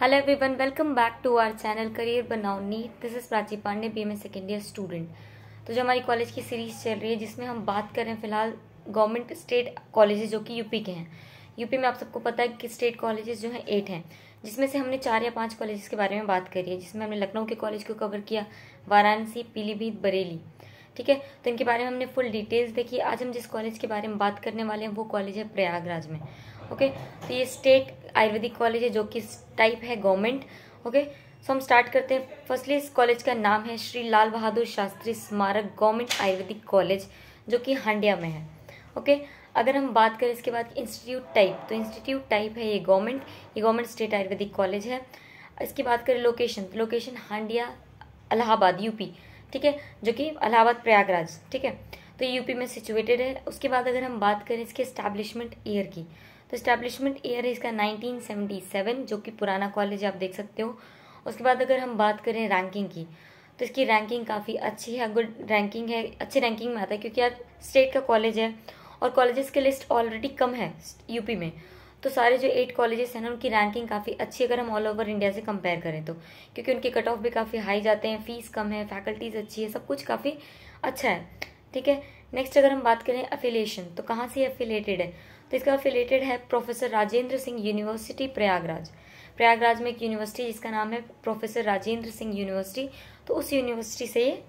Hello everyone, welcome back to our channel career बनाओ NEET this is Prachi Pandey B M second year student तो जो हमारी college की series चल रही है जिसमें हम बात कर रहे हैं फ़िलहाल गवर्नमेंट स्टेट कॉलेजेस जो कि यूपी के हैं। यूपी में आप सबको पता है कि स्टेट कॉलेजेस जो हैं एट हैं जिसमें से हमने चार या पाँच कॉलेज के बारे में बात करी है जिसमें हमने लखनऊ के कॉलेज को कवर किया वाराणसी पीलीभीत बरेली। ठीक है? तो इनके बारे में हमने फुल डिटेल्स देखी। आज हम जिस कॉलेज के बारे में बात करने वाले हैं वो कॉलेज है प्रयागराज में। ओके? तो ये स्टेट आयुर्वेदिक कॉलेज है, जो कि टाइप है गवर्नमेंट ओके? सो हम स्टार्ट करते हैं। फर्स्टली इस कॉलेज का नाम है श्री लाल बहादुर शास्त्री स्मारक गवर्नमेंट आयुर्वेदिक कॉलेज जो कि हांडिया में है, ओके? अगर हम बात करें इसके बाद इंस्टीट्यूट टाइप तो इंस्टीट्यूट टाइप है ये गवर्नमेंट ये गवर्नमेंट स्टेट आयुर्वेदिक कॉलेज है। इसकी बात करें लोकेशन तो लोकेशन हांडिया इलाहाबाद यूपी ठीक है? जो कि इलाहाबाद प्रयागराज, ठीक है? तो यूपी में सिचुएटेड है। उसके बाद अगर हम बात करें इसके एस्टैब्लिशमेंट ईयर की तो इस्टेब्लिशमेंट ईयर है इसका 1977 जो कि पुराना कॉलेज आप देख सकते हो। उसके बाद अगर हम बात करें रैंकिंग की तो इसकी रैंकिंग काफ़ी अच्छी है। गुड रैंकिंग है, अच्छी रैंकिंग में आता है, क्योंकि यार स्टेट का कॉलेज है और कॉलेजेस की लिस्ट ऑलरेडी कम है यूपी में। तो सारे जो एट कॉलेजेस हैं ना, उनकी रैंकिंग काफ़ी अच्छी अगर हम ऑल ओवर इंडिया से कंपेयर करें तो। क्योंकि उनके कट ऑफ़ भी काफ़ी हाई जाते हैं फ़ीस कम है फैकल्टीज अच्छी है, सब कुछ काफ़ी अच्छा है। ठीक है? नेक्स्ट अगर हम बात करें अफिलिएशन तो कहाँ से अफिलेटेड है? तो इसका अफिलेटेड है प्रोफेसर राजेंद्र सिंह यूनिवर्सिटी प्रयागराज। प्रयागराज में एक यूनिवर्सिटी जिसका नाम है प्रोफेसर राजेंद्र सिंह यूनिवर्सिटी तो उस यूनिवर्सिटी से ये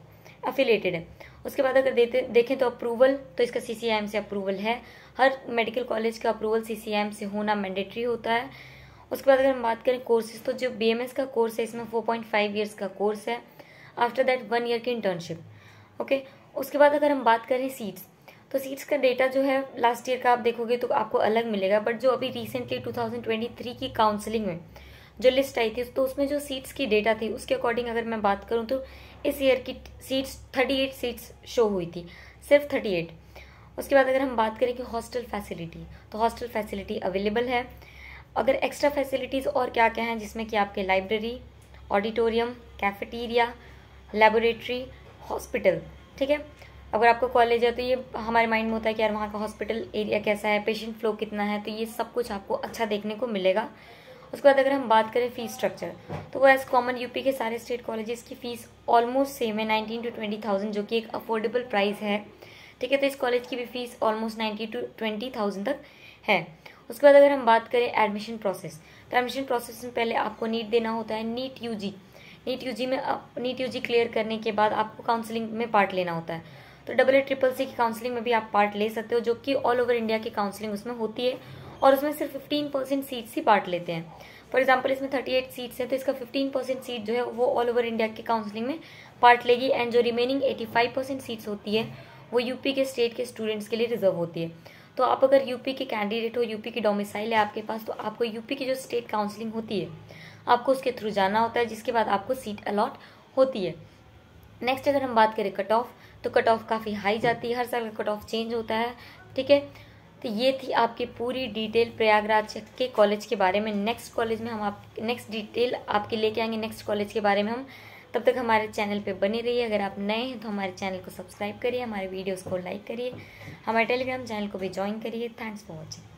अफिलेटेड है। उसके बाद अगर देते, देखें तो अप्रूवल तो इसका सीसीआईएम से अप्रूवल है। हर मेडिकल कॉलेज का अप्रूवल सीसीआईएम से होना मैंडेटरी होता है। उसके बाद अगर हम बात करें कोर्सेज तो जो बीएमएस का कोर्स है, इसमें 4.5 इयर्स का कोर्स है। आफ्टर दैट वन ईयर की इंटर्नशिप ओके उसके बाद अगर हम बात करें सीट्स तो सीट्स का डेटा जो है लास्ट ईयर का आप देखोगे तो आपको अलग मिलेगा बट जो अभी रिसेंटली 2023 की काउंसलिंग में जो लिस्ट आई थी तो उसमें जो सीट्स की डेटा थी, उसके अकॉर्डिंग अगर मैं बात करूँ तो इस ईयर की सीट्स 38 सीट्स शो हुई थी, सिर्फ़ 38 उसके बाद अगर हम बात करें कि हॉस्टल फैसिलिटी तो हॉस्टल फैसिलिटी अवेलेबल है। अगर एक्स्ट्रा फैसिलिटीज़ और क्या क्या हैं, जिसमें कि आपके library auditorium cafeteria laboratory hospital, ठीक है? अगर आपका कॉलेज है तो ये हमारे माइंड में होता है कि यार वहाँ का हॉस्पिटल एरिया कैसा है पेशेंट फ्लो कितना है तो ये सब कुछ आपको अच्छा देखने को मिलेगा। उसके बाद अगर हम बात करें फ़ीस स्ट्रक्चर तो वो एज कॉमन यूपी के सारे स्टेट कॉलेजेस की फ़ीस ऑलमोस्ट सेम है नाइनटीन टू ट्वेंटी थाउज़ेंड जो कि एक अफोर्डेबल प्राइस है। ठीक है तो इस कॉलेज की भी fees almost ninety to twenty thousand तक है। उसके बाद अगर हम बात करें एडमिशन प्रोसेस तो एडमिशन प्रोसेस में पहले आपको नीट देना होता है नीट यूजी नीट यूजी में नीट यूजी क्लियर करने के बाद आपको काउंसलिंग में पार्ट लेना होता है। तो डबल ए ट्रिपल सी की काउंसलिंग में भी आप पार्ट ले सकते हो, जो कि ऑल ओवर इंडिया की काउंसलिंग उसमें होती है। और उसमें सिर्फ़ फिफ्टीन परसेंट सीट्स ही पार्ट लेते हैं। फॉर एग्ज़ाम्पल इसमें थर्टी एट सीट्स है तो इसका फिफ्टीन परसेंट सीट जो है, वो ऑल ओवर इंडिया की काउंसलिंग में पार्ट लेगी। एंड जो remaining eighty five percent seats होती है, वो यूपी के स्टेट के स्टूडेंट्स के लिए रिज़र्व होती है। तो आप अगर यूपी के कैंडिडेट हो यूपी की डोमिसाइल है आपके पास तो आपको यूपी की जो स्टेट काउंसलिंग होती है आपको उसके थ्रू जाना होता है, जिसके बाद आपको सीट अलॉट होती है। नेक्स्ट अगर हम बात करें कट ऑफ़ तो कट ऑफ़ काफ़ी हाई जाती है, हर साल का कट ऑफ़ चेंज होता है, ठीक है? तो ये थी आपकी पूरी डिटेल प्रयागराज के कॉलेज के बारे में। नेक्स्ट कॉलेज में हम आप नेक्स्ट डिटेल आपके लेके आएँगे नेक्स्ट कॉलेज के बारे में हम। तब तक हमारे चैनल पे बने रहिए। अगर आप नए हैं तो हमारे चैनल को सब्सक्राइब करिए, हमारे वीडियोस को लाइक करिए, हमारे टेलीग्राम चैनल को भी ज्वाइन करिए। Thanks for watching